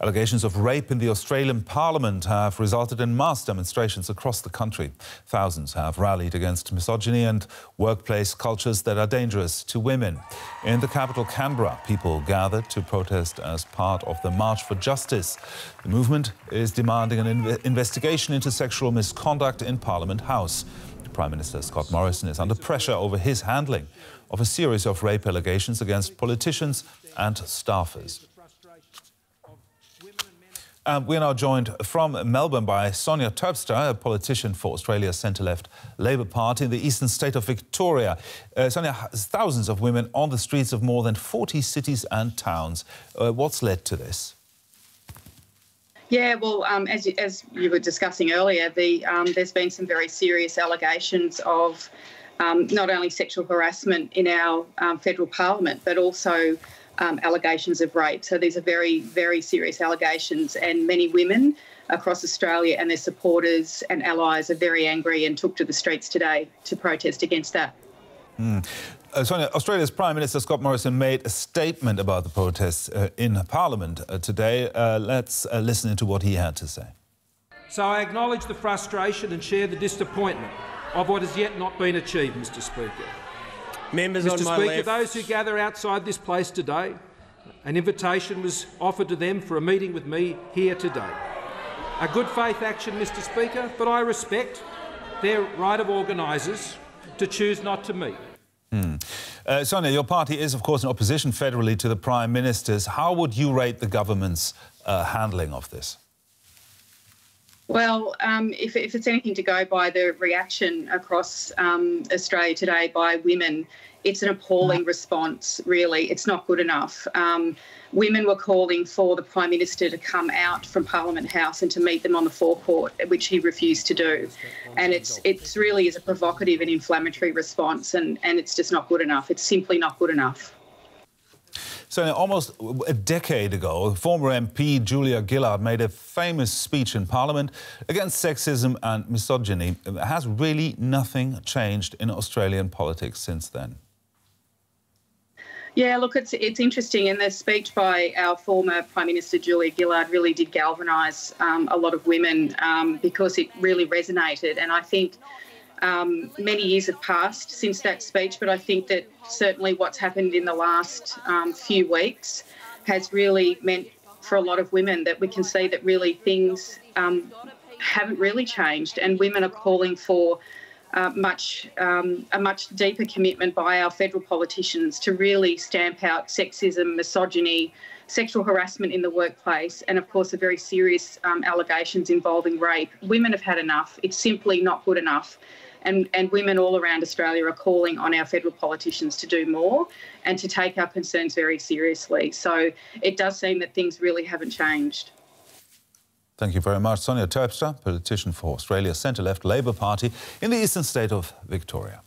Allegations of rape in the Australian Parliament have resulted in mass demonstrations across the country. Thousands have rallied against misogyny and workplace cultures that are dangerous to women. In the capital, Canberra, people gathered to protest as part of the March for Justice. The movement is demanding an in investigation into sexual misconduct in Parliament House. Prime Minister Scott Morrison is under pressure over his handling of a series of rape allegations against politicians and staffers. Um, we are now joined from Melbourne by Sonja Terpstra, a politician for Australia's centre-left Labor Party in the eastern state of Victoria. Uh, Sonja, thousands of women on the streets of more than 40 cities and towns. Uh, what's led to this? Yeah, well, um, as, you, as you were discussing earlier, the, um, there's been some very serious allegations of um, not only sexual harassment in our um, federal parliament, but also um, allegations of rape. So these are very, very serious allegations, and many women across Australia and their supporters and allies are very angry and took to the streets today to protest against that. Mm. Uh, Sonja, Australia's Prime Minister Scott Morrison made a statement about the protests uh, in Parliament uh, today. Uh, let's uh, listen to what he had to say. So I acknowledge the frustration and share the disappointment of what has yet not been achieved, Mr Speaker. Members Mr. on my Speaker, left. those who gather outside this place today, an invitation was offered to them for a meeting with me here today. A good faith action, Mr Speaker, but I respect their right of organisers to choose not to meet. Hmm. Uh, Sonja, your party is, of course, in opposition federally to the Prime Minister's. How would you rate the government's uh, handling of this? Well, um, if, if, it's anything to go by the reaction across um, Australia today by women, it's an appalling response, really. It's not good enough. Um, women were calling for the Prime Minister to come out from Parliament House and to meet them on the forecourt, which he refused to do. And it's it's really is a provocative and inflammatory response, and, and it's just not good enough. It's simply not good enough. So almost a decade ago, former MP Julia Gillard made a famous speech in Parliament against sexism and misogyny. Has really nothing changed in Australian politics since then? Yeah, look, it's it's interesting, and the speech by our former Prime Minister Julia Gillard really did galvanise um, a lot of women um, because it really resonated, and I think um, many years have passed since that speech, but I think that certainly what's happened in the last um, few weeks has really meant for a lot of women that we can see that really things um, haven't really changed, and women are calling for uh, much um, a much deeper commitment by our federal politicians to really stamp out sexism, misogyny, sexual harassment in the workplace, and of course, the very serious um, allegations involving rape. Women have had enough. It's simply not good enough and, and women all around Australia are calling on our federal politicians to do more and to take our concerns very seriously. So it does seem that things really haven't changed. Thank you very much. Sonja Terpstra, politician for Australia's centre-left Labor Party in the eastern state of Victoria.